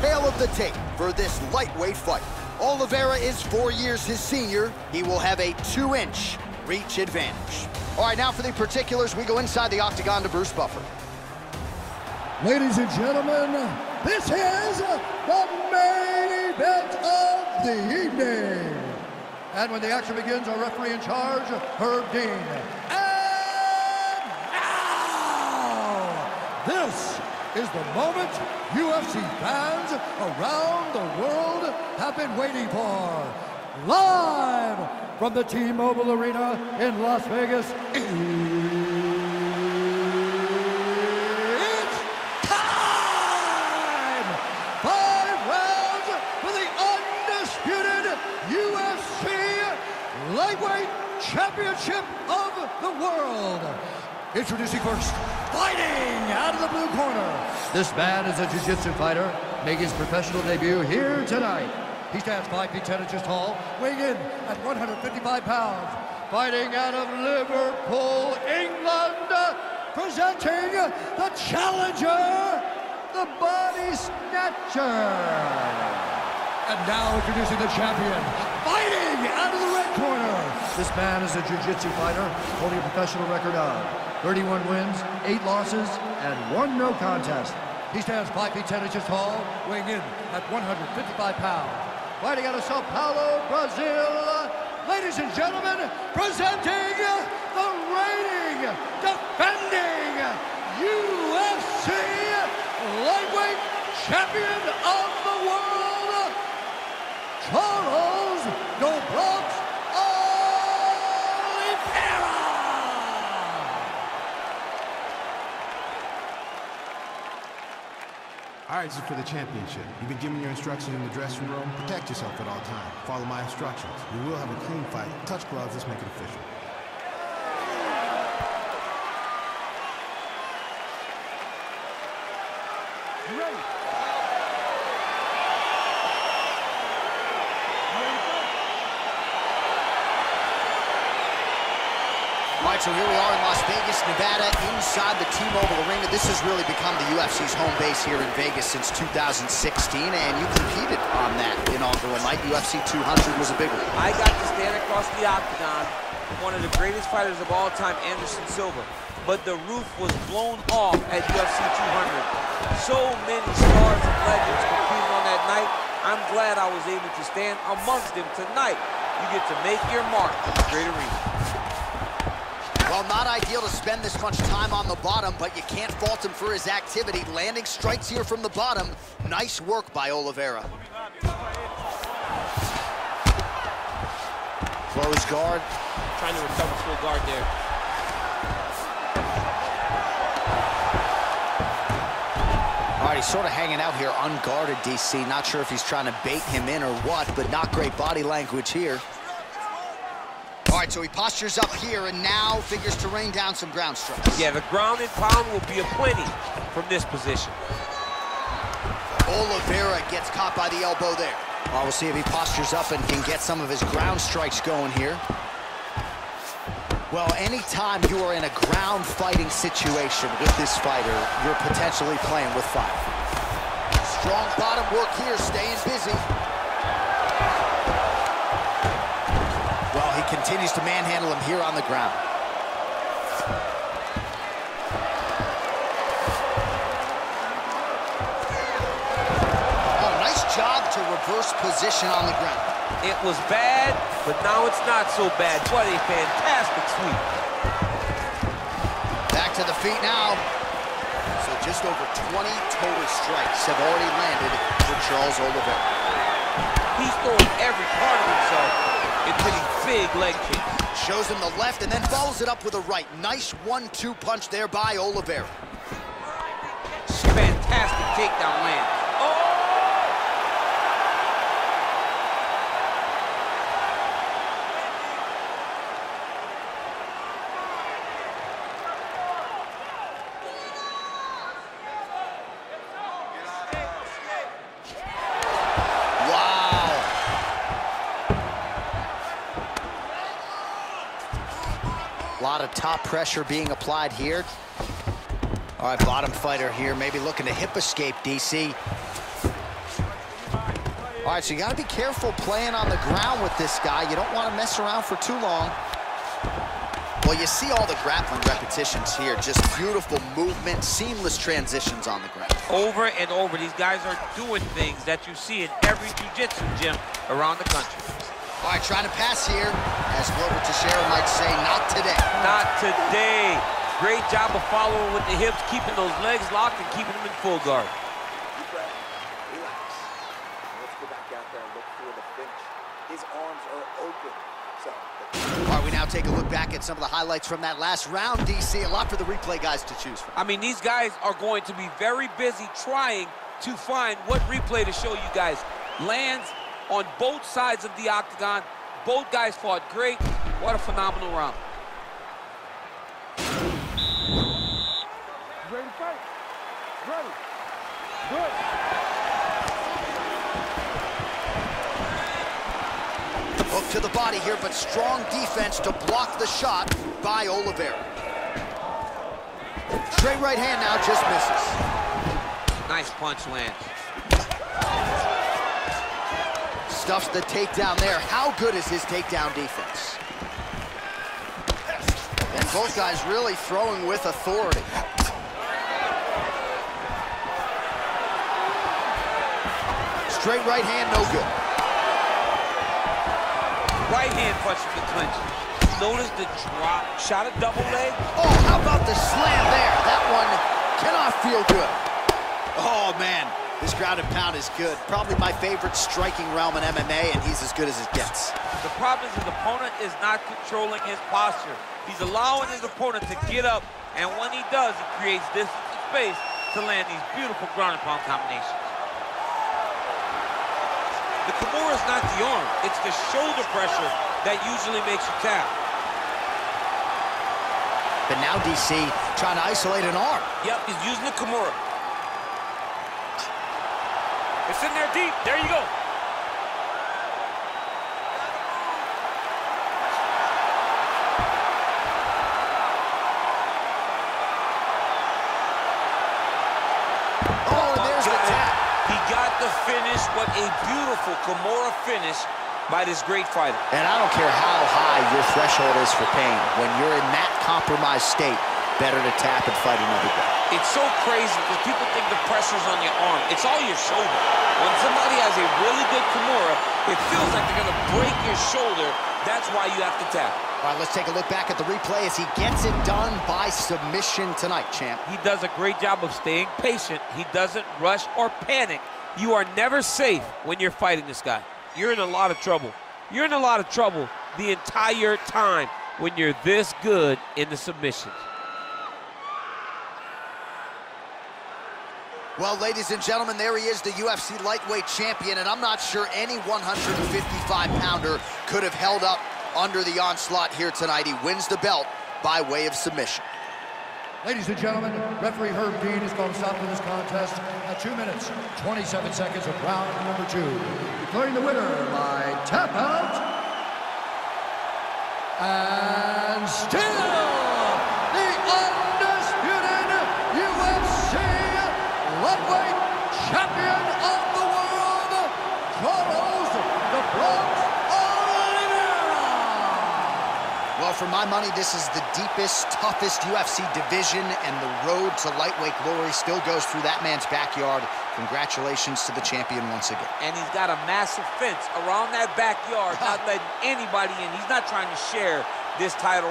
tale of the tape for this lightweight fight. Oliveira is four years his senior. He will have a two-inch reach advantage. All right, now for the particulars, we go inside the octagon to Bruce Buffer. Ladies and gentlemen, this is the main event of the evening. And when the action begins, our referee in charge, Herb Dean. And now, this is the moment UFC fans around the world have been waiting for. Live from the T-Mobile Arena in Las Vegas. It's time! Five rounds for the undisputed UFC Lightweight Championship of the World. Introducing first, fighting out of the blue corner. This man is a jiu-jitsu fighter, making his professional debut here tonight. He stands 5 feet 10 inches tall, weighing in at 155 pounds. Fighting out of Liverpool, England, presenting the challenger, the Body Snatcher. And now introducing the champion, fighting out of the red corner. This man is a jiu-jitsu fighter, holding a professional record of 31 wins, 8 losses, and 1 no contest. He stands 5 feet 10 inches tall, weighing in at 155 pounds. Fighting out of Sao Paulo, Brazil, ladies and gentlemen, presenting the reigning, defending UFC lightweight champion of the world, Charles do Bronx Oliveira. Is for the championship. You've been given your instructions in the dressing room. Protect yourself at all times. Follow my instructions. We will have a clean fight. Touch gloves. Let's make it official. So here we are in Las Vegas, Nevada, inside the T-Mobile Arena. This has really become the UFC's home base here in Vegas since 2016, and you competed on that inaugural night. UFC 200 was a big one. I got to stand across the octagon with one of the greatest fighters of all time, Anderson Silva. But the roof was blown off at UFC 200. So many stars and legends competed on that night. I'm glad I was able to stand amongst them tonight. You get to make your mark in the great arena. Well, not ideal to spend this much time on the bottom, but you can't fault him for his activity. Landing strikes here from the bottom. Nice work by Oliveira. Close guard. Trying to recover full guard there. All right, he's sort of hanging out here unguarded, DC. Not sure if he's trying to bait him in or what, but not great body language here. Right, so he postures up here and now figures to rain down some ground strikes. Yeah, the ground and pound will be a plenty from this position. Oliveira gets caught by the elbow there. Well, we'll see if he postures up and can get some of his ground strikes going here. Well, anytime you are in a ground fighting situation with this fighter, you're potentially playing with fire. Strong bottom work here, staying busy. Continues to manhandle him here on the ground. Oh, nice job to reverse position on the ground. It was bad, but now it's not so bad. What a fantastic sweep. Back to the feet now. So just over 20 total strikes have already landed for Charles Oliveira. He's throwing every part of himself into these big leg kick. Shows him the left and then follows it up with a right. Nice one-two punch there by Oliveira. Fantastic takedown land. A lot of top pressure being applied here. All right, bottom fighter here, maybe looking to hip escape, DC. All right, so you got to be careful playing on the ground with this guy. You don't want to mess around for too long. Well, you see all the grappling repetitions here. Just beautiful movement, seamless transitions on the ground. Over and over, these guys are doing things that you see in every jiu-jitsu gym around the country. All right, trying to pass here. As Glover Teixeira might say, not today. Not today. Great job of following with the hips, keeping those legs locked and keeping them in full guard. Relax. Let's go back out there and look for the finish. His arms are open. So, All right, we now take a look back at some of the highlights from that last round, DC. A lot for the replay guys to choose from. I mean, these guys are going to be very busy trying to find what replay to show you guys. Lands on both sides of the octagon. Both guys fought great. What a phenomenal round. Ready to fight? Ready. Good. Hook to the body here, but strong defense to block the shot by Oliveira. Straight right hand now just misses. Nice punch lands. Stuffs the takedown there. How good is his takedown defense? And both guys really throwing with authority. Straight right hand, no good. Right hand punch from the clinch. Notice the drop. Shot a double leg. Oh, how about the slam there? That one cannot feel good. Oh, man. This ground and pound is good. Probably my favorite striking realm in MMA, and he's as good as it gets. The problem is his opponent is not controlling his posture. He's allowing his opponent to get up, and when he does, he creates distance and space to land these beautiful ground and pound combinations. The Kimura is not the arm. It's the shoulder pressure that usually makes you tap. But now DC trying to isolate an arm. Yep, he's using the Kimura. It's in there deep. There you go. Oh, and there's the tap. He got the finish. What a beautiful Kimura finish by this great fighter. And I don't care how high your threshold is for pain. When you're in that compromised state, better to tap and fight another day. It's so crazy because people think the pressure's on your arm. It's all your shoulder. When somebody has a really good Kimura, it feels like they're going to break your shoulder. That's why you have to tap. All right, let's take a look back at the replay as he gets it done by submission tonight, champ. He does a great job of staying patient. He doesn't rush or panic. You are never safe when you're fighting this guy. You're in a lot of trouble. You're in a lot of trouble the entire time when you're this good in the submissions. Well, ladies and gentlemen, there he is, the UFC lightweight champion, and I'm not sure any 155-pounder could have held up under the onslaught here tonight. He wins the belt by way of submission. Ladies and gentlemen, referee Herb Dean is going to stop to this contest at 2 minutes, 27 seconds of round number two. Declaring the winner by tap out. And still the undisputed UFC lightweight champion of the world, Carlos the Bronx Oliveira. Well, for my money, this is the deepest, toughest UFC division, and the road to lightweight glory still goes through that man's backyard. Congratulations to the champion once again. and he's got a massive fence around that backyard, not letting anybody in. He's not trying to share this title.